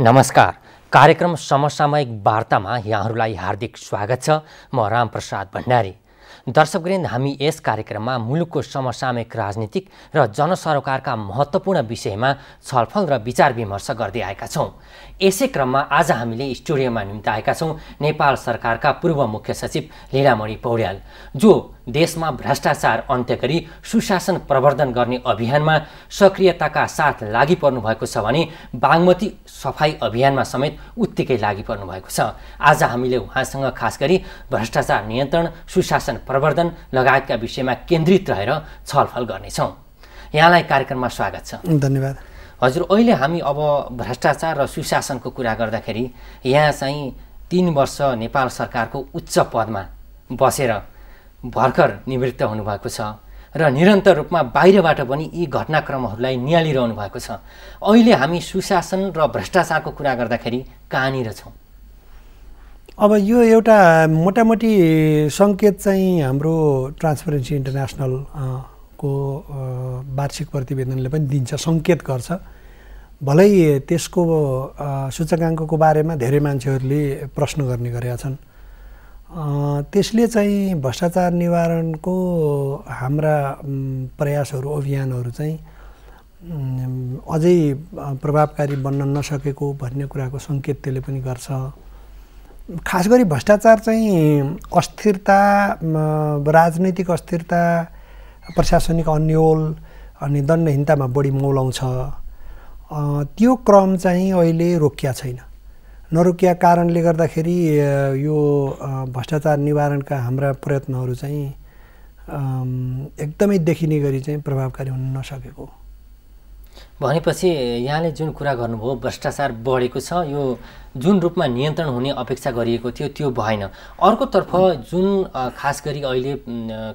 नमस्कार। कार्यक्रम समसामयिक वार्तामा यहाँहरूलाई हार्दिक स्वागत छ। म रामप्रसाद भण्डारी। दर्शकवृन्द हामी यस कार्यक्रममा मुलुकको समसामयिक राजनीतिक र जनसरोकारका महत्त्वपूर्ण विषयमा छलफल र विचार विमर्श गर्दै आएका छौँ। यसै क्रममा आज हामीले स्टुडियोमा निम्ति आएका छौँ नेपाल सरकारका पूर्व मुख्य सचिव लीलामणि पौड्याल जो देशमा भ्रष्टाचार अन्त्य गरी सुशासन प्रवर्धन गर्ने अभियानमा सक्रियताका साथ लागि पर्नु भएको छ भने बागमती सफाई अभियानमा समेत उत्तिकै लागि पर्नु भएको छ। आज हामीले उहाँसँग खास गरी भ्रष्टाचार नियन्त्रण सुशासन प्रवर्धन लगायतका विषयमा केन्द्रित रहेर छलफल गर्नेछौँ। यहाँलाई कार्यक्रममा स्वागत छ। धन्यवाद। हजुर अहिले हामी अब भ्रष्टाचार र सुशासनको कुरा गर्दाखेरि यहाँ चाहिँ तिन वर्ष नेपाल सरकारको उच्च पदमा बसेर भर्खर निवृत्त हुनुभएको छ र निरन्तर रूपमा बाहिरबाट पनि यी घटनाक्रमहरूलाई निहालिरहनु भएको छ। अहिले हामी सुशासन र भ्रष्टाचारको कुरा गर्दाखेरि कहाँनिर छौँ? अब यो एउटा मोटामोटी सङ्केत चाहिँ हाम्रो ट्रान्सपरेन्सी इन्टरनेसनल को वार्षिक प्रतिवेदनले पनि दिन्छ सङ्केत गर्छ। भलै त्यसको सूचकाङ्कको बारेमा धेरै मान्छेहरूले प्रश्न गर्ने गरेका छन्। त्यसले चाहिँ भ्रष्टाचार निवारणको हाम्रा प्रयासहरू अभियानहरू चाहिँ अझै प्रभावकारी बन्न नसकेको भन्ने कुराको सङ्केत त्यसले पनि गर्छ। खास गरी भ्रष्टाचार चाहिँ अस्थिरता राजनैतिक अस्थिरता प्रशासनिक अन्यल अनि दण्डहीनतामा बढी मौलाउँछ त्यो क्रम चाहिँ अहिले रोकिया छैन। नरोकिया कारणले गर्दाखेरि यो भ्रष्टाचार निवारणका हाम्रा प्रयत्नहरू चाहिँ एकदमै देखिने गरी चाहिँ प्रभावकारी हुन नसकेको भनेपछि यहाँले जुन कुरा गर्नुभयो भ्रष्टाचार बढेको छ यो जुन रूपमा नियन्त्रण हुने अपेक्षा गरिएको थियो त्यो भएन। अर्कोतर्फ जुन खास गरी अहिले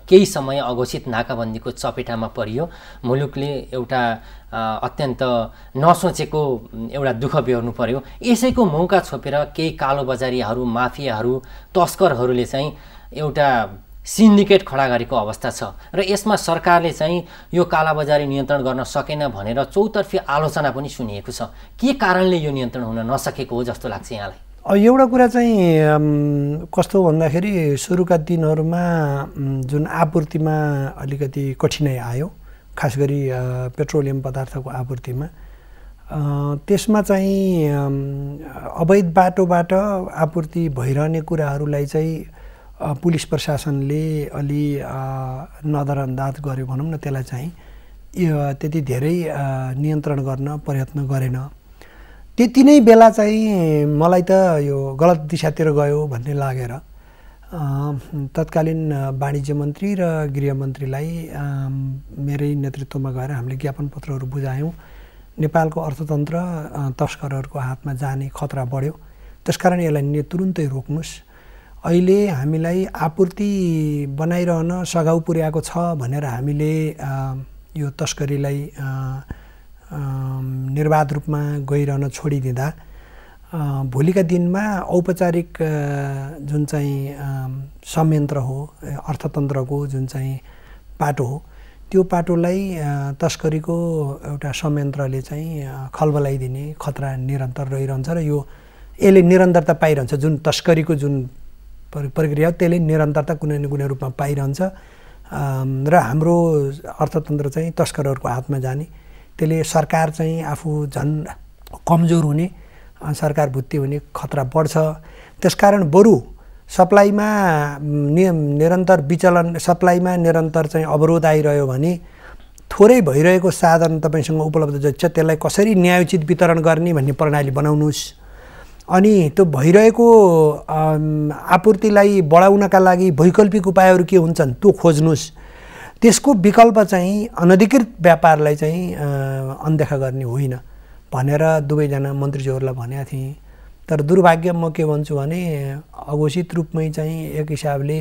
केही समय अघोषित नाकाबन्दीको चपेटामा परियो मुलुकले एउटा अत्यन्त नसोचेको एउटा दुःख बेहोर्नु पर्यो। यसैको मौका छोपेर केही कालोबजारीहरू माफियाहरू तस्करहरूले चाहिँ एउटा सिन्डिकेट खडा गरेको अवस्था छ र यसमा सरकारले चाहिँ यो कालाबजारी नियन्त्रण गर्न सकेन भनेर चौतर्फी आलोचना पनि सुनिएको छ। के कारणले यो नियन्त्रण हुन नसकेको हो जस्तो लाग्छ यहाँलाई? एउटा कुरा चाहिँ कस्तो भन्दाखेरि सुरुका दिनहरूमा जुन आपूर्तिमा अलिकति कठिनाइ आयो खास गरी पेट्रोलियम पदार्थको आपूर्तिमा त्यसमा चाहिँ अवैध बाटोबाट आपूर्ति भइरहने कुराहरूलाई चाहिँ पुलिस प्रशासनले अलि नजरअन्दाज गर्यो भनौँ न त्यसलाई चाहिँ। त्यति धेरै नियन्त्रण गर्न प्रयत्न गरेन। त्यति नै बेला चाहिँ मलाई त यो गलत दिशातिर गयो भन्ने लागेर तत्कालीन वाणिज्य मन्त्री र गृहमन्त्रीलाई मेरै नेतृत्वमा गएर हामीले ज्ञापन पत्रहरू बुझायौँ। नेपालको अर्थतन्त्र तस्करहरूको हातमा जाने खतरा बढ्यो। त्यसकारण यसलाई तुरुन्तै रोक्नुहोस् अहिले हामीलाई आपूर्ति बनाइरहन सघाउ पुर्याएको छ भनेर हामीले यो तस्करीलाई निर्वाध रूपमा गइरहन छोडिदिँदा भोलिका दिनमा औपचारिक जुन चाहिँ संयन्त्र हो अर्थतन्त्रको जुन चाहिँ पाटो हो त्यो पाटोलाई तस्करीको एउटा संयन्त्रले चाहिँ खलबलाइदिने खतरा निरन्तर रहिरहन्छ र यो यसले निरन्तरता पाइरहन्छ। जुन तस्करीको जुन प्रक्रिया त्यसले निरन्तरता कुनै न कुनै रूपमा पाइरहन्छ। र हाम्रो अर्थतन्त्र चाहिँ तस्करहरूको हातमा जाने। त्यसले सरकार चाहिँ आफू झन् कमजोर हुने सरकार भुत्ती हुने खतरा बढ्छ। त्यसकारण बरु सप्लाईमा नियम निरन्तर विचलन सप्लाईमा निरन्तर चाहिँ अवरोध आइरह्यो भने थोरै भइरहेको साधन तपाईँसँग उपलब्ध छ त्यसलाई कसरी न्यायोचित वितरण गर्ने भन्ने प्रणाली बनाउनुहोस्। अनि त्यो भइरहेको आपूर्तिलाई बढाउनका लागि वैकल्पिक उपायहरू के हुन्छन् त्यो खोज्नुहोस्। त्यसको विकल्प चाहिँ अनधिकृत व्यापारलाई चाहिँ अनदेखा गर्ने होइन भनेर दुवैजना मन्त्रीज्यूहरूलाई भनेका थिएँ। तर दुर्भाग्य म के भन्छु भने अघोषित रूपमै चाहिँ एक हिसाबले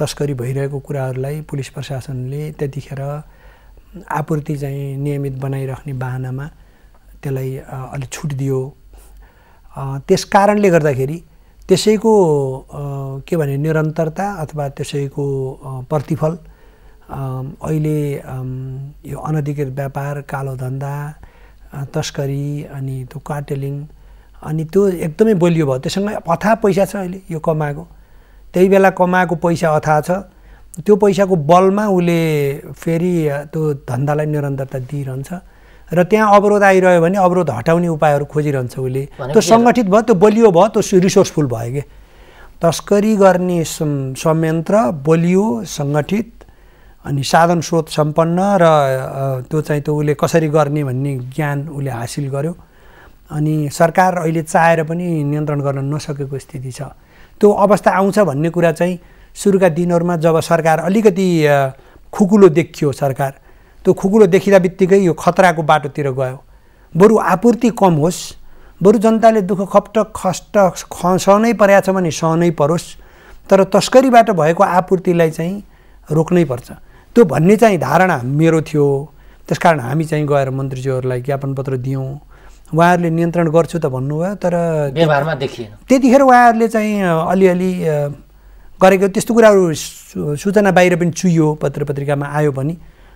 तस्करी भइरहेको कुराहरूलाई पुलिस प्रशासनले त्यतिखेर आपूर्ति चाहिँ नियमित बनाइराख्ने बाहनामा त्यसलाई अलिक छुट दियो। त्यस कारणले गर्दाखेरि त्यसैको के भने निरन्तरता अथवा त्यसैको प्रतिफल अहिले यो अनधिकृत व्यापार कालो धन्दा तस्करी अनि त्यो कार्टेलिङ अनि त्यो एकदमै बलियो भयो। त्योसँग अथा पैसा छ अहिले यो कमाएको। त्यही बेला कमाएको पैसा अथा छ। त्यो पैसाको बलमा उसले फेरि त्यो धन्दालाई निरन्तरता दिइरहन्छ। र त्यहाँ अवरोध आइरह्यो भने अवरोध हटाउने उपायहरू खोजिरहन्छ उसले। त्यो सङ्गठित भयो त्यो बलियो भयो त्यो रिसोर्सफुल भयो कि? तस्करी गर्ने संयन्त्र बलियो सङ्गठित अनि साधन स्रोत सम्पन्न र त्यो चाहिँ त्यो उसले कसरी गर्ने भन्ने ज्ञान उसले हासिल गर्यो। अनि सरकार अहिले चाहेर पनि नियन्त्रण गर्न नसकेको स्थिति छ। त्यो अवस्था आउँछ भन्ने कुरा चाहिँ सुरुका दिनहरूमा जब सरकार अलिकति खुकुलो देखियो सरकार त्यो खुकुलो देखिँदा बित्तिकै यो खतराको बाटोतिर गयो। बरु आपूर्ति कम होस् बरु जनताले दुःख खप्ट खष्ट ख सहनै परेको छ भने सहनै परोस् तर तस्करीबाट भएको आपूर्तिलाई चाहिँ रोक्नै पर्छ। त्यो भन्ने चाहिँ धारणा मेरो थियो। त्यसकारण हामी चाहिँ गएर मन्त्रीज्यूहरूलाई ज्ञापन पत्र दियौँ। उहाँहरूले नियन्त्रण गर्छु त भन्नुभयो तर व्यवहारमा देखिएन। त्यतिखेर उहाँहरूले चाहिँ अलिअलि गरेको त्यस्तो कुराहरू सूचना बाहिर पनि चुइयो पत्र पत्रिकामा आयो भने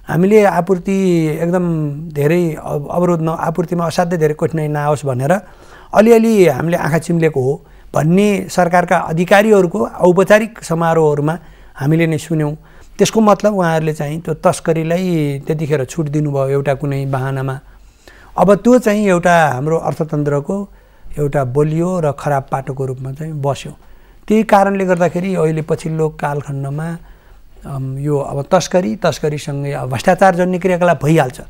हामीले आपूर्ति एकदम धेरै अवरोध न आपूर्तिमा असाध्यै धेरै कठिनाइ नआओस् भनेर अलिअलि हामीले आँखा चिम्लेको हो भन्ने सरकारका अधिकारीहरूको औपचारिक समारोहहरूमा हामीले नै सुन्यौँ। त्यसको मतलब उहाँहरूले चाहिँ त्यो तस्करीलाई त्यतिखेर छुट दिनुभयो एउटा कुनै बाहनामा। अब त्यो चाहिँ एउटा हाम्रो अर्थतन्त्रको एउटा बलियो र खराब पाटोको रूपमा चाहिँ बस्यो। त्यही कारणले गर्दाखेरि अहिले पछिल्लो कालखण्डमा यो अब तस्करी तस्करीसँगै अब भ्रष्टाचार जन्ने क्रियाकलाप भइहाल्छ।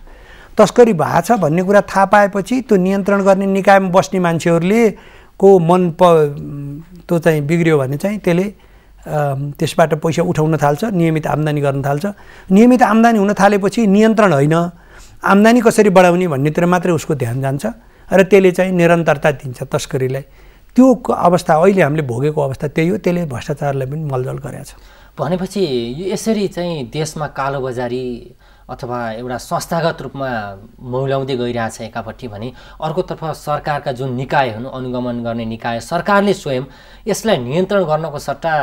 तस्करी भएको छ भन्ने कुरा थाहा पाएपछि त्यो नियन्त्रण गर्ने निकायमा बस्ने मान्छेहरूले को मन प त्यो चाहिँ बिग्रियो भने चाहिँ त्यसले त्यसबाट पैसा उठाउन थाल्छ नियमित आम्दानी गर्न थाल्छ। नियमित आम्दानी हुन थालेपछि नियन्त्रण होइन। आम्दानी कसरी बढाउने भन्नेतिर मात्रै उसको ध्यान जान्छ र त्यसले चाहिँ निरन्तरता दिन्छ तस्करीलाई। त्यो अवस्था अहिले हामीले भोगेको अवस्था त्यही हो त्यसले भ्रष्टाचारलाई पनि मलजल गरेको छ। भनेपछि यसरी चाहिँ देशमा कालोबजारी अथवा एउटा संस्थागत रूपमा मौलाउँदै गइरहेछ एकापट्टि भने अर्कोतर्फ सरकारका जुन निकायहरू अनुगमन गर्ने निकाय सरकारले स्वयं यसलाई नियन्त्रण गर्नको सट्टा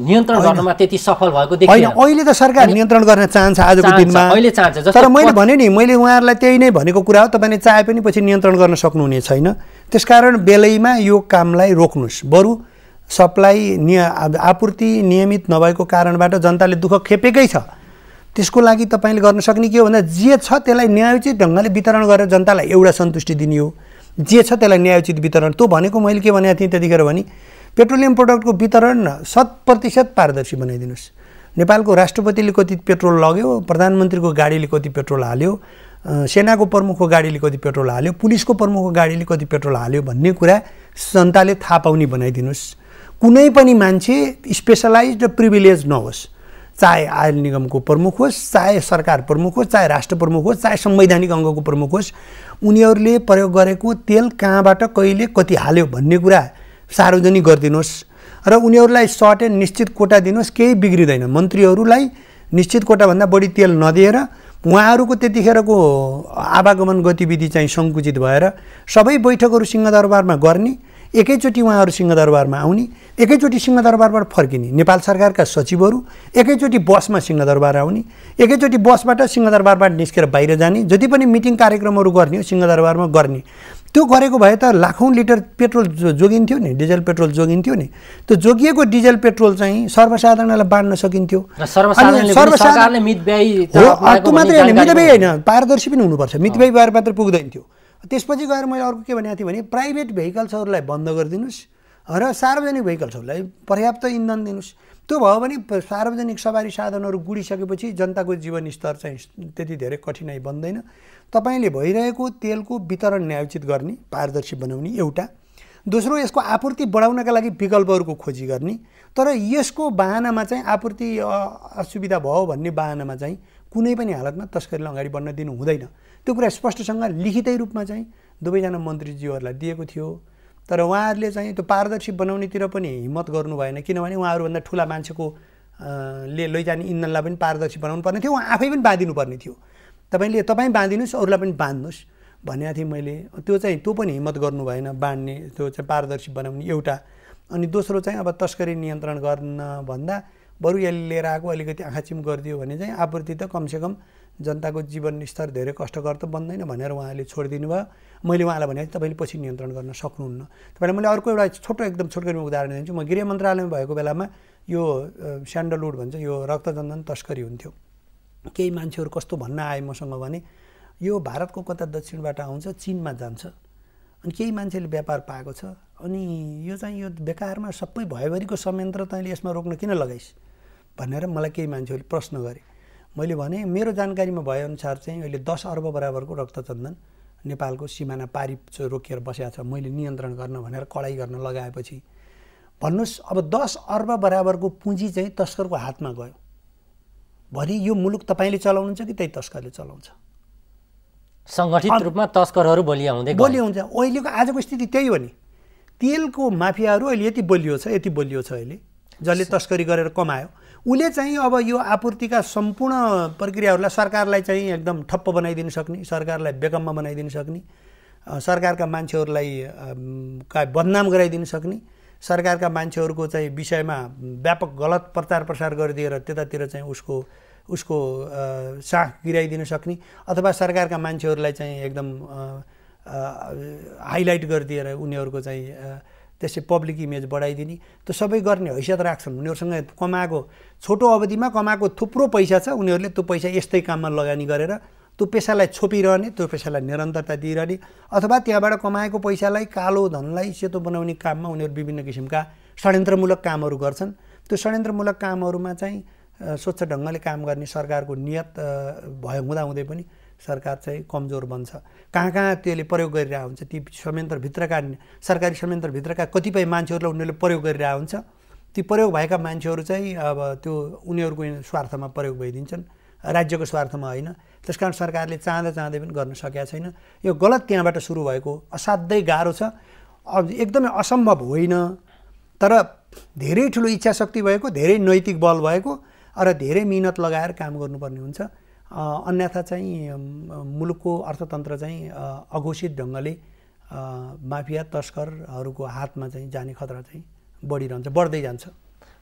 नियन्त्रण गर्नमा त्यति सफल भएको देखिन्छ अहिले त सरकार नियन्त्रण गर्न चाहन्छ आजको दिनमा। अहिले चाहन्छ तर मैले भने नि मैले उहाँहरूलाई त्यही नै भनेको कुरा हो तपाईँले चाहे पनि पछि नियन्त्रण गर्न सक्नुहुने छैन। त्यसकारण बेलैमा यो कामलाई रोक्नुहोस्। बरु सप्लाई निय आपूर्ति नियमित नभएको कारणबाट जनताले दुःख खेपेकै छ। त्यसको लागि तपाईँले गर्न सक्ने के हो भन्दा जे छ त्यसलाई न्यायोचित ढङ्गले वितरण गरेर जनतालाई एउटा सन्तुष्टि दिने हो। जे छ त्यसलाई न्यायोचित वितरण। त्यो भनेको मैले के भनेको थिएँ त्यतिखेर भने पेट्रोलियम प्रडक्टको वितरण शत प्रतिशत पारदर्शी बनाइदिनुहोस्। नेपालको राष्ट्रपतिले कति पेट्रोल लग्यो प्रधानमन्त्रीको गाडीले कति पेट्रोल हाल्यो सेनाको प्रमुखको गाडीले कति पेट्रोल हाल्यो पुलिसको प्रमुखको गाडीले कति पेट्रोल हाल्यो भन्ने कुरा जनताले थाहा पाउने बनाइदिनुहोस्। कुनै पनि मान्छे स्पेसलाइज र प्रिभिलेज नहोस्। चाहे आयल निगमको प्रमुख होस् चाहे सरकार प्रमुख होस् चाहे राष्ट्र प्रमुख होस् चाहे संवैधानिक अङ्गको प्रमुख होस् उनीहरूले प्रयोग गरेको तेल कहाँबाट कहिले कति हाल्यो भन्ने कुरा सार्वजनिक गरिदिनुहोस् र उनीहरूलाई सर्ट एन्ड निश्चित कोटा दिनुहोस् केही बिग्रिँदैन। मन्त्रीहरूलाई निश्चित कोटाभन्दा बढी तेल नदिएर उहाँहरूको त्यतिखेरको आवागमन गतिविधि चाहिँ सङ्कुचित भएर सबै बैठकहरू सिंहदरबारमा गर्ने एकैचोटि उहाँहरू सिंहदरबारमा आउने एकैचोटि सिंहदरबारबाट फर्किने नेपाल सरकारका सचिवहरू एकैचोटि बसमा सिंहदरबार आउने एकैचोटि बसबाट सिंहदरबारबाट निस्केर बाहिर जाने जति पनि मिटिङ कार्यक्रमहरू गर्ने हो सिंहदरबारमा गर्ने। त्यो गरेको भए त लाखौँ लिटर पेट्रोल जो जोगिन्थ्यो नि डिजल पेट्रोल जोगिन्थ्यो नि त्यो जोगिएको डिजल पेट्रोल चाहिँ सर्वसाधारणलाई बाँड्न सकिन्थ्यो। होइन मितव्यय होइन पारदर्शी पनि हुनुपर्छ। मितव्यय भएर मात्रै पुग्दैन थियो त्यसपछि गएर मैले अर्को के भनेको थिएँ भने प्राइभेट भेहिकल्सहरूलाई बन्द गरिदिनुहोस् र सार्वजनिक भेहिकल्सहरूलाई पर्याप्त इन्धन दिनुहोस्। त्यो भयो भने सार्वजनिक सवारी साधनहरू गुडिसकेपछि जनताको जीवन स्तर चाहिँ त्यति धेरै कठिनाइ बन्दैन। तपाईँले भइरहेको तेलको वितरण न्यायोचित गर्ने पारदर्शी बनाउने एउटा। दोस्रो यसको आपूर्ति बढाउनका लागि विकल्पहरूको खोजी गर्ने। तर यसको बाहनामा चाहिँ आपूर्ति असुविधा भयो भन्ने बाहनामा चाहिँ कुनै पनि हालतमा तस्करीलाई अगाडि बढ्न दिनु हुँदैन। त्यो कुरा स्पष्टसँग लिखितै रूपमा चाहिँ दुवैजना मन्त्रीज्यूहरूलाई दिएको थियो। तर उहाँहरूले चाहिँ त्यो पारदर्शी बनाउनेतिर पनि हिम्मत गर्नु भएन किनभने उहाँहरूभन्दा ठुला मान्छेको ले लैजाने इन्धनलाई पनि पारदर्शी बनाउनु पर्ने थियो उहाँ आफै पनि बाँधिनु पर्ने थियो। तपाईँले तपाईँ बाँधिनुहोस् अरूलाई पनि बाँध्नुहोस् भनेको थिएँ मैले। त्यो चाहिँ त्यो पनि हिम्मत गर्नु भएन बाँड्ने त्यो चाहिँ पारदर्शी बनाउने एउटा। अनि दोस्रो चाहिँ अब तस्करी नियन्त्रण गर्न भन्दा बरु यसले लिएर आएको अलिकति आँखा चिम गरिदियो भने चाहिँ आपूर्ति त कमसेकम जनताको जीवन स्तर धेरै कष्टकर त बन्दैन भनेर उहाँले छोडिदिनु भयो। मैले उहाँलाई भने तपाईँले पछि नियन्त्रण गर्न सक्नुहुन्न। तपाईँलाई मैले अर्को एउटा छोटो एकदम छोटकरीमा उदाहरण दिन्छु। म गृह मन्त्रालयमा भएको बेलामा यो स्यान्डलवुड भन्छ यो रक्तचन्दन तस्करी हुन्थ्यो। केही मान्छेहरू कस्तो भन्न आए मसँग भने यो भारतको कता दक्षिणबाट आउँछ चिनमा जान्छ। अनि केही मान्छेले व्यापार पाएको छ। अनि यो चाहिँ यो बेकारमा सबै भयभरिको संयन्त्र तैँले यसमा रोक्न किन लगाइस्? भनेर मलाई केही मान्छेहरूले प्रश्न गरे। मैले भने मेरो जानकारीमा भएअनुसार चाहिँ अहिले दस अर्ब बराबरको रक्तचन्दन नेपालको सिमाना पारी रोकिएर बसेको छ मैले नियन्त्रण गर्न भनेर कडाइ गर्न लगाएपछि भन्नुहोस् अब दस अर्ब बराबरको पुँजी चाहिँ तस्करको हातमा गयो। भरि यो मुलुक तपाईँले चलाउनुहुन्छ कि त्यही तस्करले चलाउँछ? सङ्गठित रूपमा तस्करहरू बलिया हुँदै बलियो हुन्छ अहिलेको आजको स्थिति त्यही हो नि। तेलको माफियाहरू अहिले यति बलियो छ यति बलियो छ अहिले जसले तस्करी गरेर कमायो। उसले चाहिँ अब यो आपूर्तिका सम्पूर्ण प्रक्रियाहरूलाई सरकारलाई चाहिँ एकदम ठप्प बनाइदिनु सक्ने सरकारलाई बेकममा बनाइदिनु सक्ने सरकारका मान्छेहरूलाई का बदनाम गराइदिनु सक्ने सरकारका मान्छेहरूको चाहिँ विषयमा व्यापक गलत प्रचार प्रसार गरिदिएर त्यतातिर चाहिँ उसको उसको साख गिराइदिन सक्ने अथवा सरकारका मान्छेहरूलाई चाहिँ एकदम हाइलाइट गरिदिएर उनीहरूको चाहिँ त्यसै पब्लिक इमेज बढाइदिने। त्यो सबै गर्ने हैसियत राख्छन्। उनीहरूसँग कमाएको छोटो अवधिमा कमाएको थुप्रो पैसा छ। उनीहरूले त्यो पैसा यस्तै काममा लगानी गरेर त्यो पेसालाई छोपिरहने त्यो पेसालाई निरन्तरता दिइरहने अथवा त्यहाँबाट कमाएको पैसालाई कालो धनलाई सेतो बनाउने काममा उनीहरू विभिन्न किसिमका षड्यन्त्रमूलक कामहरू गर्छन्। त्यो षड्यन्त्रमूलक कामहरूमा चाहिँ स्वच्छ ढङ्गले काम गर्ने सरकारको नियत भयो हुँदाहुँदै पनि सरकार चाहिँ कमजोर बन्छ। कहाँ कहाँ त्यसले प्रयोग गरिरहेको हुन्छ ती संयन्त्रभित्रका सरकारी संयन्त्रभित्रका कतिपय मान्छेहरूलाई उनीहरूले प्रयोग गरिरहेको हुन्छ। ती प्रयोग भएका मान्छेहरू चाहिँ अब त्यो उनीहरूको स्वार्थमा प्रयोग भइदिन्छन् राज्यको स्वार्थमा होइन। त्यस कारण सरकारले चाहँदा चाहँदै पनि गर्न सकेका छैन। यो गलत त्यहाँबाट सुरु भएको असाध्यै गाह्रो छ। अब एकदमै असम्भव होइन। तर धेरै ठुलो इच्छा शक्ति भएको धेरै नैतिक बल भएको र धेरै मिहिनेत लगाएर काम गर्नुपर्ने हुन्छ। अन्यथा चाहिँ मुलुकको अर्थतन्त्र चाहिँ अघोषित ढङ्गले माफिया तस्करहरूको हातमा चाहिँ जाने खतरा चाहिँ बढिरहन्छ बढ्दै जान्छ।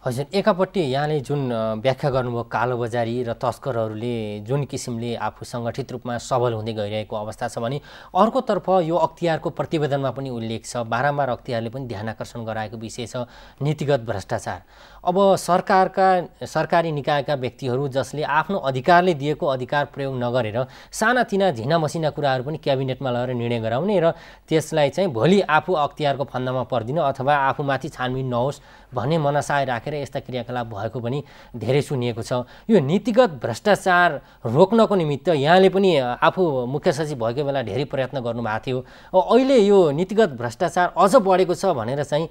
हजुर एकापट्टि यहाँले जुन व्याख्या गर्नुभयो कालोबजारी र तस्करहरूले जुन किसिमले आफू सङ्गठित रूपमा सबल हुँदै गइरहेको अवस्था छ भने अर्कोतर्फ यो अख्तियारको प्रतिवेदनमा पनि उल्लेख छ बारम्बार अख्तियारले पनि ध्यान आकर्षण गराएको विषय छ नीतिगत भ्रष्टाचार। अब सरकारका सरकारी निकायका व्यक्तिहरू जसले आफ्नो अधिकारले दिएको अधिकार प्रयोग नगरेर सानातिना झिना मसिना कुराहरू पनि क्याबिनेटमा लगेर निर्णय गराउने र त्यसलाई चाहिँ भोलि आफू अख्तियारको फन्दामा पर्दिन अथवा आफूमाथि छानबिन नहोस् भन्ने मनसाय राखेर यस्ता क्रियाकलाप भएको पनि धेरै सुनिएको छ। यो नीतिगत भ्रष्टाचार रोक्नको निमित्त यहाँले पनि आफू मुख्य सचिव भएको बेला धेरै प्रयत्न गर्नुभएको थियो। अहिले यो नीतिगत भ्रष्टाचार अझ बढेको छ भनेर चाहिँ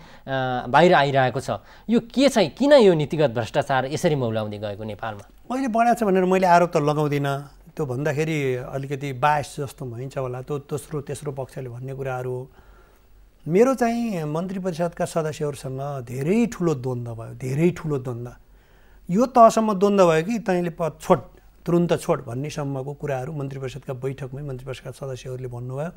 बाहिर आइरहेको छ। यो के चाहिँ किन यो नीतिगत भ्रष्टाचार यसरी मौलाउँदै गएको नेपालमा? अहिले बढाएको छ भनेर मैले आरोप त लगाउँदिनँ। त्यो भन्दाखेरि अलिकति बायस जस्तो भइन्छ होला त्यो दोस्रो तेस्रो पक्षले भन्ने कुराहरू मेरो चाहिँ मन्त्री परिषदका सदस्यहरूसँग धेरै ठुलो द्वन्द्व भयो धेरै ठुलो द्वन्द्व यो तहसम्म द्वन्द्व भयो कि तैँले प छोड तुरुन्त छोड भन्नेसम्मको कुराहरू मन्त्री परिषदका बैठकमै मन्त्री परिषदका सदस्यहरूले भन्नुभयो।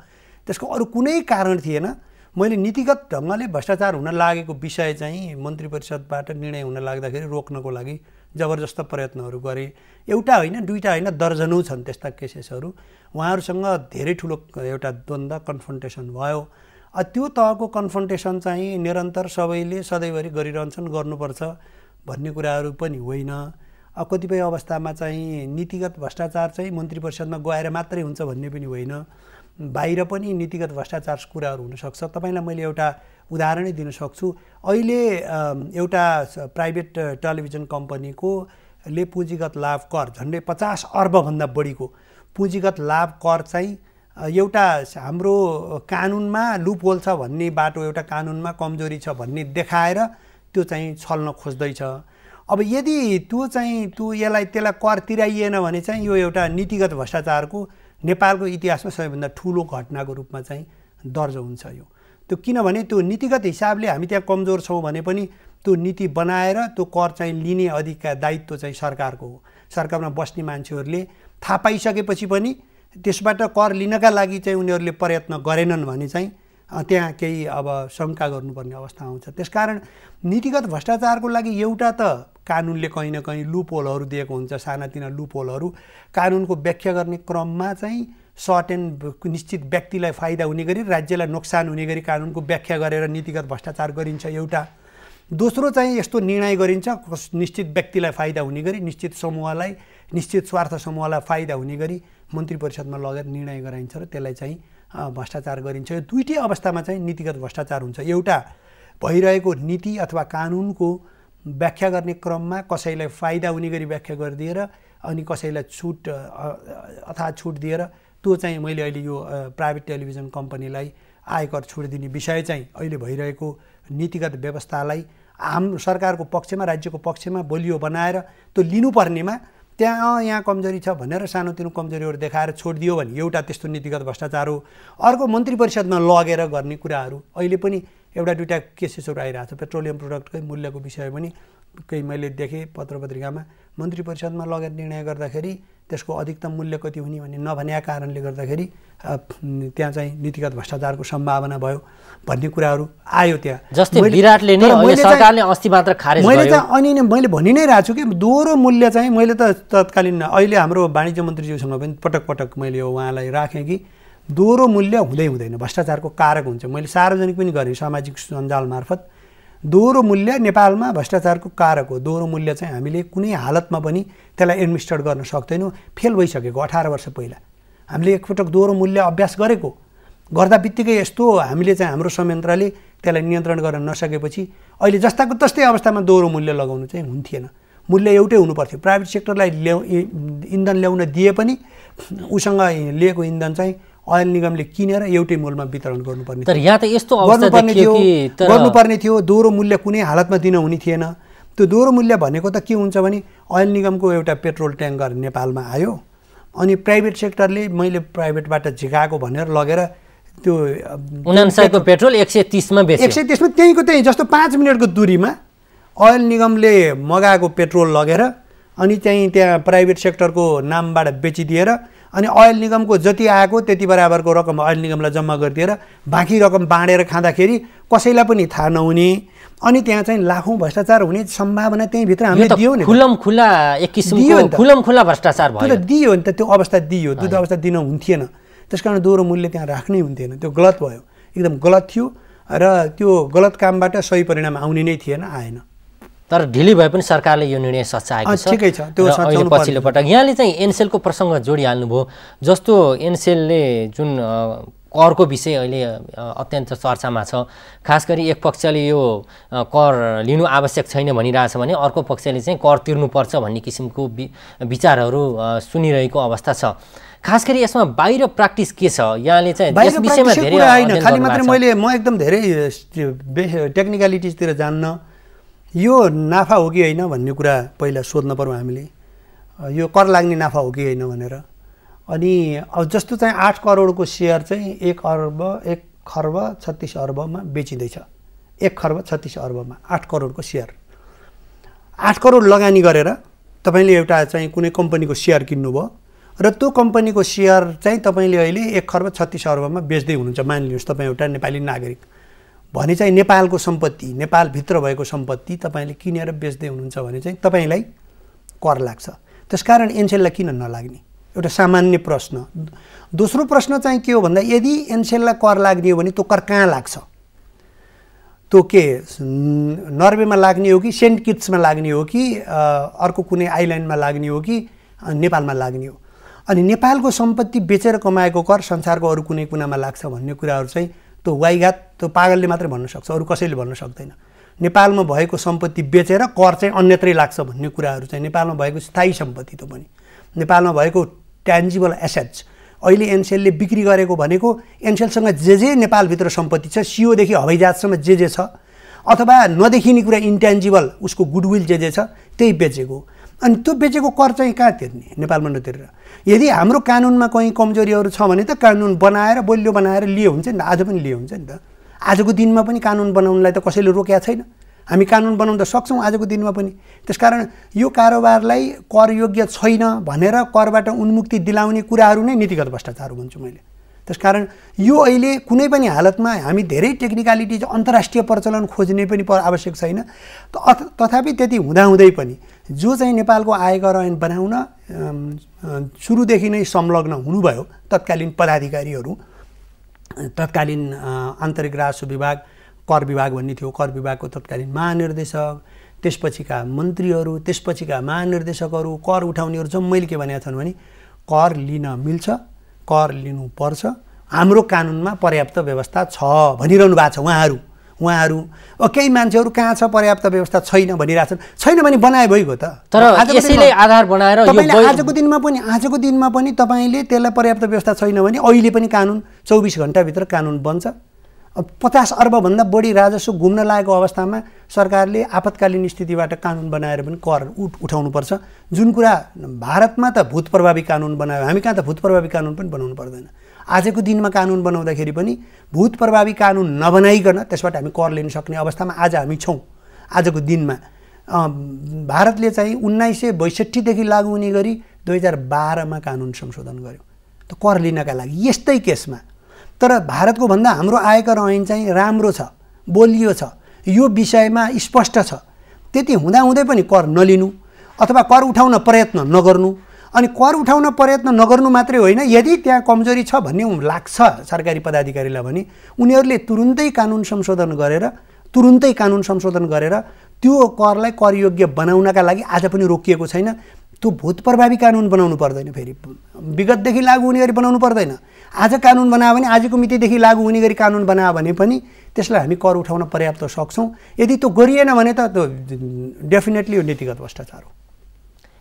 त्यसको अरू कुनै कारण थिएन। मैले नीतिगत ढङ्गले भ्रष्टाचार हुन लागेको विषय चाहिँ मन्त्री परिषदबाट निर्णय हुन लाग्दाखेरि रोक्नको लागि जबरजस्त प्रयत्नहरू गरेँ। एउटा होइन दुईवटा होइन दर्जनौँ छन् त्यस्ता केसेसहरू। उहाँहरूसँग धेरै ठुलो एउटा द्वन्द्व कन्फ्रन्टेसन भयो। त्यो तहको कन्फ्रन्टेसन चाहिँ निरन्तर सबैले सधैँभरि गरिरहन्छन् गर्नुपर्छ भन्ने कुराहरू पनि होइन। कतिपय अवस्थामा चाहिँ नीतिगत भ्रष्टाचार चाहिँ मन्त्री परिषदमा गएर मात्रै हुन्छ भन्ने पनि होइन। बाहिर पनि नीतिगत भ्रष्टाचार कुराहरू हुनसक्छ। तपाईँलाई मैले एउटा उदाहरणै दिन सक्छु। अहिले एउटा प्राइभेट टेलिभिजन कम्पनीको ले पुँजीगत लाभ कर झन्डै पचास अर्बभन्दा बढीको पुँजीगत लाभ कर चाहिँ एउटा हाम्रो कानुनमा लुप होल छ भन्ने बाटो एउटा कानुनमा कमजोरी छ भन्ने देखाएर त्यो चाहिँ छल्न खोज्दैछ। अब यदि त्यो चाहिँ त्यो यसलाई त्यसलाई कर तिराइएन भने चाहिँ यो एउटा नीतिगत भ्रष्टाचारको नेपालको इतिहासमा सबैभन्दा ठुलो घटनाको रूपमा चाहिँ दर्ज हुन्छ यो। त्यो किनभने त्यो नीतिगत हिसाबले हामी त्यहाँ कमजोर छौँ भने पनि त्यो नीति बनाएर त्यो कर चाहिँ लिने अधिकार दायित्व चाहिँ सरकारको हो। सरकारमा बस्ने मान्छेहरूले थाहा पाइसकेपछि पनि त्यसबाट कर लिनका लागि चाहिँ उनीहरूले प्रयत्न गरेनन् भने चाहिँ त्यहाँ केही अब शङ्का गर्नुपर्ने अवस्था आउँछ। त्यसकारण नीतिगत भ्रष्टाचारको लागि एउटा त कानुनले कहीँ न कहीँ लुपोलहरू दिएको हुन्छ सानातिना लुपोलहरू। कानुनको व्याख्या गर्ने क्रममा चाहिँ सर्टेन निश्चित व्यक्तिलाई फाइदा हुने गरी राज्यलाई नोक्सान हुने गरी कानुनको व्याख्या गरेर नीतिगत भ्रष्टाचार गरिन्छ एउटा। दोस्रो चाहिँ यस्तो निर्णय गरिन्छ निश्चित व्यक्तिलाई फाइदा हुने गरी निश्चित समूहलाई निश्चित स्वार्थ समूहलाई फाइदा हुने गरी मन्त्री परिषदमा लगेर निर्णय गराइन्छ र त्यसलाई चाहिँ भ्रष्टाचार गरिन्छ। यो दुइटै अवस्थामा चाहिँ नीतिगत भ्रष्टाचार हुन्छ। एउटा भइरहेको नीति अथवा कानुनको व्याख्या गर्ने क्रममा कसैलाई फाइदा हुने गरी व्याख्या गरिदिएर अनि कसैलाई छुट अथवा छुट दिएर त्यो चाहिँ मैले अहिले यो प्राइभेट टेलिभिजन कम्पनीलाई आयकर छुट दिने विषय चाहिँ अहिले भइरहेको नीतिगत व्यवस्थालाई हाम सरकारको पक्षमा राज्यको पक्षमा बलियो बनाएर त्यो लिनुपर्नेमा त्यहाँ यहाँ कमजोरी छ भनेर सानोतिनो कमजोरीहरू देखाएर छोडिदियो भने एउटा त्यस्तो नीतिगत भ्रष्टाचार हो। अर्को मन्त्री परिषदमा लगेर गर्ने कुराहरू। अहिले पनि एउटा दुइटा केसेसहरू आइरहेको छ। पेट्रोलियम प्रडक्टकै मूल्यको विषय पनि केही मैले देखेँ पत्र पत्रिकामा। मन्त्री परिषदमा लगेर निर्णय गर्दाखेरि त्यसको अधिकतम मूल्य कति हुने भन्ने नभनेका कारणले गर्दाखेरि त्यहाँ चाहिँ नीतिगत भ्रष्टाचारको सम्भावना भयो भन्ने कुराहरू आयो त्यहाँ। जस्तै विराटले नै सरकारले अस्ति मात्र खारेज मैले त अनि नै मैले भनि नै रहेको छु कि दोहोरो मूल्य चाहिँ मैले त तत्कालीन अहिले हाम्रो वाणिज्य मन्त्रीज्यूसँग पनि पटक पटक मैले उहाँलाई राखेँ कि दोहोरो मूल्य हुँदै हुँदैन भ्रष्टाचारको कारक हुन्छ। मैले सार्वजनिक पनि गरेँ सामाजिक सञ्जाल मार्फत। दोहोरो मूल्य नेपालमा भ्रष्टाचारको कारक हो। दोहोरो मूल्य चाहिँ हामीले कुनै हालतमा पनि त्यसलाई एडमिनिस्ट्रेट गर्न सक्दैनौँ। फेल भइसकेको अठार वर्ष पहिला। हामीले एकपटक दोहोरो मूल्य अभ्यास गरेको गर्दा बित्तिकै यस्तो हामीले चाहिँ हाम्रो संयन्त्रले त्यसलाई नियन्त्रण गर्न नसकेपछि अहिले जस्ताको तस्तै अवस्थामा दोहोरो मूल्य लगाउनु चाहिँ हुन्थेन। मूल्य एउटै हुनुपर्थ्यो। प्राइभेट सेक्टरलाई ल्याउ इन्धन ल्याउन दिए पनि उसँग लिएको इन्धन चाहिँ अयल निगमले किनेर एउटै मूलमा वितरण गर्नुपर्ने तर यहाँ त यस्तो गर्नुपर्ने थियो गर्नुपर्ने थियो दोहोरो मूल्य कुनै हालतमा दिन हुने थिएन। त्यो दोहोरो मूल्य भनेको त के हुन्छ भने अयल निगमको एउटा पेट्रोल ट्याङ्कर नेपालमा आयो अनि प्राइभेट सेक्टरले मैले प्राइभेटबाट झिकाएको भनेर लगेर त्यो उनासयको पेट्रोल एक सय तिसमा बेच्यो। एक सय तिसमा त्यहीँको त्यहीँ जस्तो पाँच मिनटको दूरीमा अयल निगमले मगाएको पेट्रोल लगेर अनि चाहिँ त्यहाँ प्राइभेट सेक्टरको नामबाट बेचिदिएर अनि अयल निगमको जति आएको त्यति बराबरको रकम अयल निगमलाई जम्मा गरिदिएर बाँकी रकम बाँडेर खाँदाखेरि कसैलाई पनि थाहा नहुने। अनि त्यहाँ चाहिँ लाखौँ भ्रष्टाचार हुने सम्भावना त्यहीँभित्र हामीले दियो नि खुल्लम खुल्ला एक किसिमको खुल्लम खुल्ला भ्रष्टाचार भयो। दियो नि त त्यो अवस्था दियो। त्यो अवस्था दिन हुन्थेन। त्यस कारण दोहोरो मूल्य त्यहाँ राख्नै हुन्थेन। त्यो गलत भयो। एकदम गलत थियो। र त्यो गलत कामबाट सही परिणाम आउने नै थिएन आएन। तर ढिली भए पनि सरकारले यो निर्णय सच्याएको छ। ठिकै छ त्यो अहिले पछिल्लो पटक यहाँले चाहिँ एनसेलको प्रसङ्ग जोडिहाल्नुभयो जस्तो एनसेलले जुन करको विषय अहिले अत्यन्त चर्चामा छ खास गरी एक पक्षले यो कर लिनु आवश्यक छैन भनिरहेछ भने अर्को पक्षले चाहिँ कर तिर्नुपर्छ भन्ने किसिमको विचारहरू सुनिरहेको अवस्था छ। खास गरी यसमा बाहिर प्र्याक्टिस के छ? यहाँले चाहिँ यस विषयमा धेरै खालि मात्रै मैले म एकदम धेरै टेक्निकलिटिजतिर जान्न यो नाफा हो कि होइन भन्ने कुरा पहिला सोध्न पऱ्यो हामीले। यो कर लाग्ने नाफा हो कि होइन भनेर। अनि अब जस्तो चाहिँ आठ करोडको सेयर चाहिँ एक अर्ब एक खर्ब छत्तिस अर्बमा बेचिँदैछ। एक खर्ब छत्तिस अर्बमा आठ करोडको सेयर आठ करोड लगानी गरेर तपाईँले एउटा चाहिँ कुनै कम्पनीको सेयर किन्नुभयो र त्यो कम्पनीको सेयर चाहिँ तपाईँले अहिले एक खर्ब छत्तिस अर्बमा बेच्दै हुनुहुन्छ। मानिलिनुहोस् तपाईँ एउटा नेपाली नागरिक। भने चाहिँ नेपालको सम्पत्ति नेपालभित्र भएको सम्पत्ति तपाईँले किनेर बेच्दै हुनुहुन्छ भने चाहिँ तपाईँलाई कर लाग्छ। त्यसकारण एनसेललाई किन नलाग्ने? एउटा सामान्य प्रश्न। दोस्रो प्रश्न चाहिँ के हो भन्दा यदि एनसेललाई कर लाग्ने हो भने त्यो कर कहाँ लाग्छ? त्यो के नर्वेमा लाग्ने हो कि सेन्ट किट्समा लाग्ने हो कि अर्को कुनै आइल्यान्डमा लाग्ने हो कि नेपालमा लाग्ने हो? अनि नेपालको सम्पत्ति बेचेर कमाएको कर संसारको अरू कुनै कुनामा लाग्छ भन्ने कुराहरू चाहिँ त्यो वाइघात त्यो पागलले मात्रै भन्न सक्छ अरू कसैले भन्न सक्दैन। नेपालमा भएको सम्पत्ति बेचेर कर चाहिँ अन्यत्रै लाग्छ भन्ने कुराहरू चाहिँ नेपालमा भएको स्थायी सम्पत्ति त पनि। नेपालमा भएको ट्यान्जिबल एसेट्स अहिले एनसेलले बिक्री गरेको भनेको एनसेलसँग जे जे नेपालभित्र सम्पत्ति छ सिओदेखि हवाईजहाजसम्म जे जे छ अथवा नदेखिने कुरा इन्ट्यान्जिबल उसको गुडविल जे जे छ त्यही बेचेको अनि त्यो बेचेको कर चाहिँ कहाँ तिर्ने नेपालमा नतिरेर। यदि हाम्रो कानुनमा कहीँ कमजोरीहरू छ भने त कानुन बनाएर बलियो बनाएर लियो हुन्छ नि त। आज पनि लियो हुन्छ नि त। आजको दिनमा पनि कानुन बनाउनलाई त कसैले रोकेका छैन। हामी कानुन बनाउन त सक्छौँ आजको दिनमा पनि। त्यसकारण यो कारोबारलाई करयोग्य छैन भनेर करबाट उन्मुक्ति दिलाउने कुराहरू नै नीतिगत भ्रष्टाचार भन्छु मैले। त्यसकारण यो अहिले कुनै पनि हालतमा हामी धेरै टेक्निकालिटी चाहिँ अन्तर्राष्ट्रिय प्रचलन खोज्ने पनि आवश्यक छैन। तथापि त्यति हुँदाहुँदै पनि जो चाहिँ नेपालको आयकर ऐन बनाउन सुरुदेखि नै संलग्न हुनुभयो तत्कालीन पदाधिकारीहरू तत्कालीन आन्तरिक राजस्व विभाग कर विभाग भन्ने थियो कर विभागको तत्कालीन महानिर्देशक त्यसपछिका मन्त्रीहरू त्यसपछिका महानिर्देशकहरू कर उठाउनेहरू चाहिँ मैले के भनेका छन् भने कर लिन मिल्छ कर लिनुपर्छ हाम्रो कानुनमा पर्याप्त व्यवस्था छ भनिरहनु भएको छ उहाँहरू। उहाँहरू केही मान्छेहरू कहाँ छ? पर्याप्त व्यवस्था छैन भनिरहेछन्। छैन भने बनाए भइगयो त। तर यसैले आधार बनाएर आजको दिनमा पनि आजको दिनमा पनि तपाईँले त्यसलाई पर्याप्त व्यवस्था छैन भने अहिले पनि कानुन चौबिस घन्टाभित्र कानुन बन्छ। पचास अर्बभन्दा बढी राजस्व घुम्न लागेको अवस्थामा सरकारले आपतकालीन स्थितिबाट कानुन बनाएर पनि कर उठ उठाउनुपर्छ। जुन कुरा भारतमा त भूत प्रभावी कानुन बनायो हामी कहाँ त भूत प्रभावी कानुन पनि बनाउनु पर्दैन। आजको दिनमा कानुन बनाउँदाखेरि पनि भूत प्रभावी कानुन नबनाइकन त्यसबाट हामी कर लिन सक्ने अवस्थामा आज हामी छौँ। आजको दिनमा भारतले चाहिँ उन्नाइस सय बैसठीदेखि लागु हुने गरी दुई हजार बाह्रमा कानुन संशोधन गर्यो। त कर लिनका लागि यस्तै केसमा। तर भारतको भन्दा हाम्रो आयकर ऐन चाहिँ राम्रो छ बोलियो छ यो विषयमा स्पष्ट छ। त्यति हुँदाहुँदै पनि कर नलिनु अथवा कर उठाउन प्रयत्न नगर्नु अनि कर उठाउन प्रयत्न नगर्नु मात्रै होइन यदि त्यहाँ कमजोरी छ भन्ने लाग्छ सरकारी पदाधिकारीलाई भने उनीहरूले तुरुन्तै कानुन संशोधन गरेर तुरुन्तै कानुन संशोधन गरेर त्यो करलाई करयोग्य बनाउनका लागि आज पनि रोकिएको छैन। त्यो भूत प्रभावी कानुन बनाउनु पर्दैन फेरि। विगतदेखि लागु हुने गरी बनाउनु पर्दैन। आज कानुन बनायो भने आजको मितिदेखि लागु हुने गरी कानुन बनायो भने पनि त्यसलाई हामी कर उठाउन पर्याप्त सक्छौँ। यदि त्यो गरिएन भने त त्यो डेफिनेटली यो नीतिगत भ्रष्टाचार हो।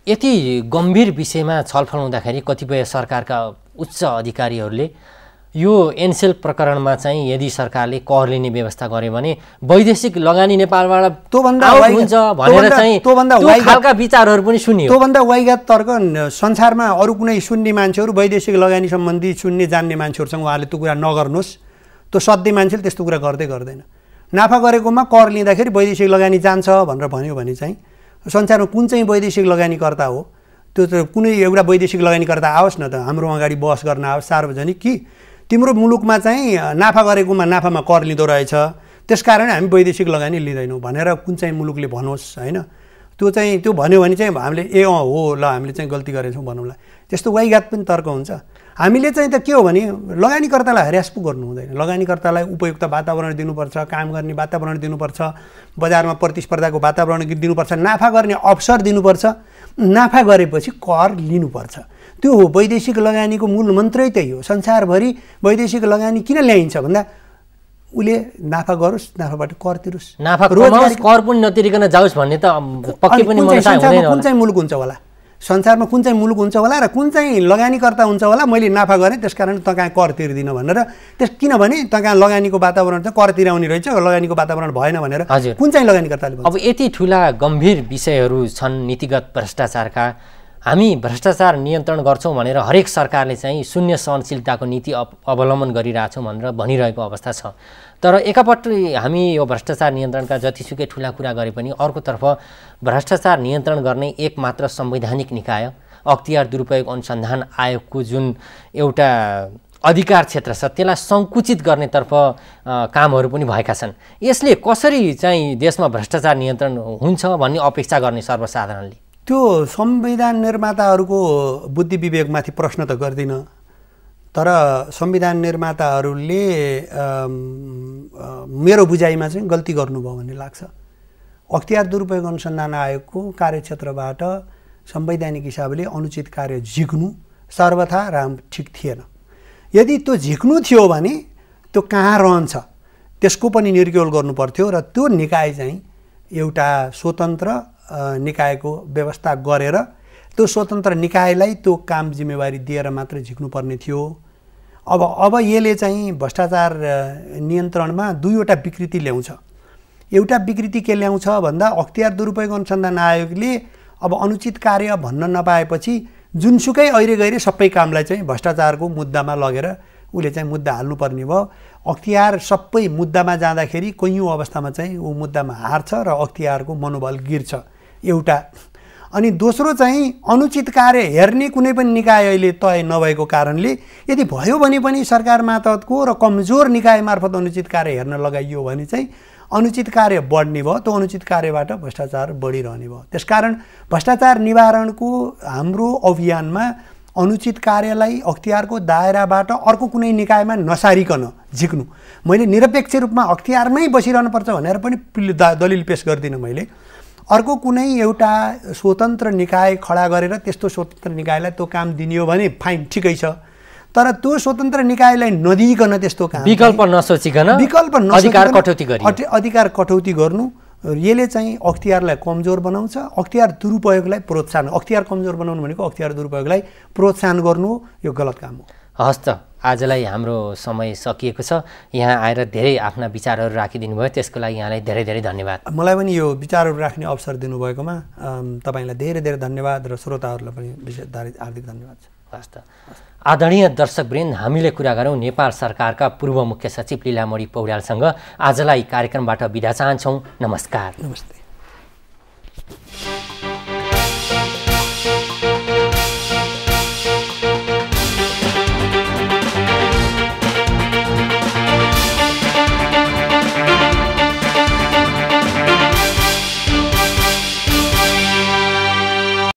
यति गम्भीर विषयमा छलफल हुँदाखेरि कतिपय सरकारका उच्च अधिकारीहरूले यो एनसेल प्रकरणमा चाहिँ यदि सरकारले कर लिने व्यवस्था गर्यो भने वैदेशिक लगानी नेपालबाट हुन्छ भनेर चाहिँ खालका विचारहरू पनि सुनियो। त्योभन्दा वाइगात तर्क संसारमा अरू कुनै सुन्ने मान्छेहरू वैदेशिक लगानी सम्बन्धी सुन्ने जान्ने मान्छेहरूसँग उहाँले त्यो कुरा नगर्नुहोस्। त्यो सधैँ मान्छेले त्यस्तो कुरा गर्दै गर्दैन। नाफा गरेकोमा कर लिँदाखेरि वैदेशिक लगानी जान्छ भनेर भन्यो भने चाहिँ संसारमा कुन चाहिँ वैदेशिक लगानीकर्ता हो त्यो त कुनै एउटा वैदेशिक लगानीकर्ता आओस् न त हाम्रो अगाडि बहस गर्न आओस् सार्वजनिक कि? तिम्रो मुलुकमा चाहिँ नाफा गरेकोमा नाफामा कर लिँदो रहेछ त्यसकारण हामी वैदेशिक लगानी लिँदैनौँ भनेर कुन चाहिँ मुलुकले भनोस् होइन? त्यो चाहिँ त्यो भन्यो भने चाहिँ हामीले ए अँ हो ल हामीले चाहिँ गल्ती गरेछौँ भनौँला। त्यस्तो वाइघात पनि तर्क हुन्छ। हामीले चाहिँ त के हो भने लगानीकर्तालाई हरेस पो गर्नु हुँदैन। लगानीकर्तालाई उपयुक्त वातावरण दिनुपर्छ काम गर्ने वातावरण दिनुपर्छ बजारमा प्रतिस्पर्धाको वातावरण दिनुपर्छ नाफा गर्ने अवसर दिनुपर्छ। नाफा गरेपछि कर लिनुपर्छ। त्यो हो वैदेशिक लगानीको मूल मन्त्रै त्यही हो। संसारभरि वैदेशिक लगानी किन ल्याइन्छ भन्दा उसले नाफा गरोस् नाफाबाट कर तिरोस्। नाफा रोजगार कर पनि नतिरिकन जाओस् भन्ने त पक्कै पनि कुन चाहिँ मुलुक हुन्छ होला? संसारमा कुन चाहिँ मुलुक हुन्छ होला र कुन चाहिँ लगानीकर्ता हुन्छ होला मैले नाफा गरेँ त्यस कारण त कहाँ कर तिर्दिनँ भनेर। त्यस किनभने त कहाँ लगानीको वातावरण चाहिँ कर तिराउने रहेछ लगानीको वातावरण भएन भनेर कुन चाहिँ लगानीकर्ताले अब यति ठुला गम्भीर विषयहरू छन् नीतिगत भ्रष्टाचारका। हामी भ्रष्टाचार नियन्त्रण गर्छौँ भनेर हरेक सरकारले चाहिँ शून्य सहनशीलताको नीति अवलम्बन गरिरहेछौँ भनेर भनिरहेको अवस्था छ। तर एकापट्टि हामी यो भ्रष्टाचार नियन्त्रणका जतिसुकै ठुला कुरा गरे पनि अर्कोतर्फ भ्रष्टाचार नियन्त्रण गर्ने एक मात्र संवैधानिक निकाय अख्तियार दुरुपयोग अनुसन्धान आयोगको जुन एउटा अधिकार क्षेत्र छ त्यसलाई सङ्कुचित गर्नेतर्फ कामहरू पनि भएका छन्। यसले कसरी चाहिँ देशमा भ्रष्टाचार नियन्त्रण हुन्छ भन्ने अपेक्षा गर्ने सर्वसाधारणले? त्यो संविधान निर्माताहरूको बुद्धि विवेकमाथि प्रश्न त गर्दिनँ। तर संविधान निर्माताहरूले मेरो बुझाइमा चाहिँ गल्ती गर्नुभयो भन्ने लाग्छ। अख्तियार दुरुपयोग अनुसन्धान आयोगको कार्यक्षेत्रबाट संवैधानिक हिसाबले अनुचित कार्य झिक्नु सर्वथा राम ठिक थिएन। यदि त्यो झिक्नु थियो भने त्यो कहाँ रहन्छ? त्यसको पनि निर्क्योल गर्नु पर्थ्यो र त्यो निकाय चाहिँ एउटा स्वतन्त्र निकायको व्यवस्था गरेर त्यो स्वतन्त्र निकायलाई त्यो काम जिम्मेवारी दिएर मात्रै झिक्नुपर्ने थियो। अब अब यसले चाहिँ भ्रष्टाचार नियन्त्रणमा दुईवटा विकृति ल्याउँछ। एउटा विकृति के ल्याउँछ भन्दा अख्तियार दुरुपयोग अनुसन्धान आयोगले अब अनुचित कार्य भन्न नपाएपछि जुनसुकै अहिले गएर सबै कामलाई चाहिँ भ्रष्टाचारको मुद्दामा लगेर उसले चाहिँ मुद्दा हाल्नुपर्ने भयो। अख्तियार सबै मुद्दामा जाँदाखेरि कैयौँ अवस्थामा चाहिँ ऊ मुद्दामा हार्छ र अख्तियारको मनोबल गिर्छ। एउटा अनि दोस्रो चाहिँ अनुचित कार्य हेर्ने कुनै पनि निकाय अहिले तय नभएको कारणले यदि भयो भने पनि सरकार मातहतको र कमजोर निकाय मार्फत अनुचित कार्य हेर्न लगाइयो भने चाहिँ अनुचित कार्य बढ्ने भयो त्यो अनुचित कार्यबाट भ्रष्टाचार बढिरहने भयो। त्यसकारण भ्रष्टाचार निवारणको हाम्रो अभियानमा अनुचित कार्यलाई अख्तियारको दायराबाट अर्को कुनै निकायमा नसारिकन झिक्नु। मैले निरपेक्ष रूपमा अख्तियारमै बसिरहनुपर्छ भनेर पनि दलिल पेस गर्दिनँ मैले। अर्को कुनै एउटा स्वतन्त्र निकाय खडा गरेर त्यस्तो स्वतन्त्र निकायलाई त्यो काम दिनियो भने फाइन ठिकै छ। तर त्यो स्वतन्त्र निकायलाई नदिइकन त्यस्तो काम विकल्प नसोचिकन विकल्प अधिकार कटौती अधिकार कटौती गर्नु। यसले चाहिँ अख्तियारलाई कमजोर बनाउँछ। अख्तियार दुरुपयोगलाई प्रोत्साहन अख्तियार कमजोर बनाउनु भनेको अख्तियार दुरुपयोगलाई प्रोत्साहन गर्नु यो गलत काम हो। हस् त आजलाई हाम्रो समय सकिएको छ। यहाँ आएर धेरै आफ्ना विचारहरू राखिदिनु भयो। त्यसको लागि यहाँलाई धेरै धेरै धन्यवाद। मलाई पनि यो विचारहरू राख्ने अवसर दिनुभएकोमा तपाईँलाई धेरै धेरै धन्यवाद र श्रोताहरूलाई पनि विशेष हार्दिक धन्यवाद छ। हस् त आदरणीय दर्शकवृन्द हामीले कुरा गरौँ नेपाल सरकारका पूर्व मुख्य सचिव लीलामणी पौड्यालसँग। आजलाई कार्यक्रमबाट बिदा चाहन्छौँ। नमस्कार। नमस्ते।